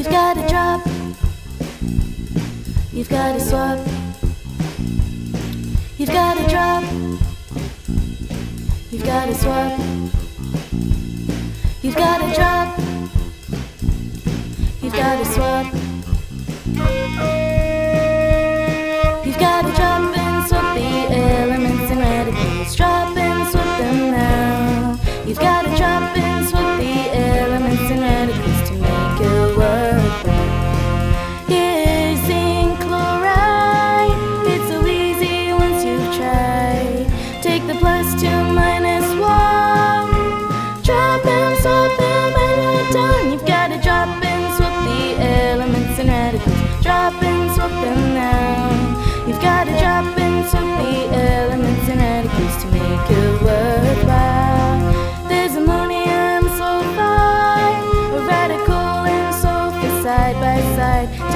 You've got to drop. You've got to swap. You've got to drop. You've got to swap. You've got to drop. You've got to swap.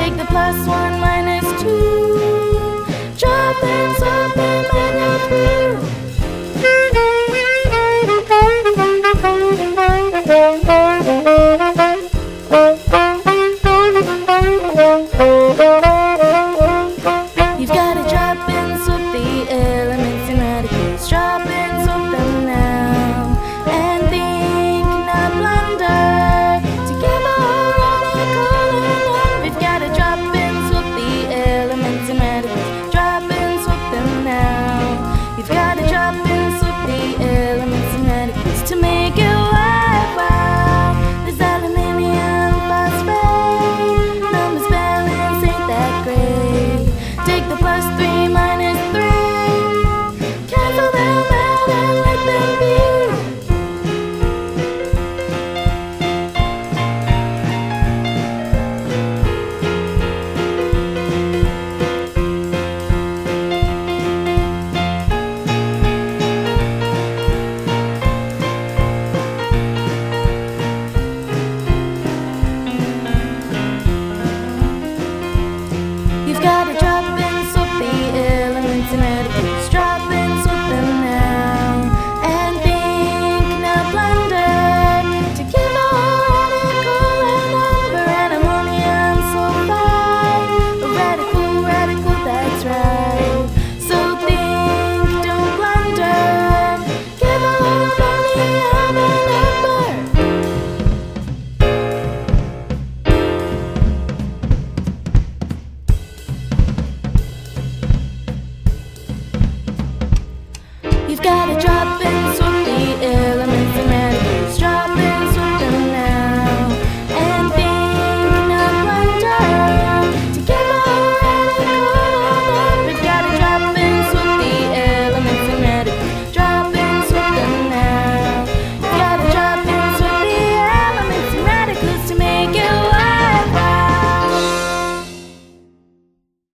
Take the plus one minus two. Chop them, swap them, and you're through. You've got to drop it.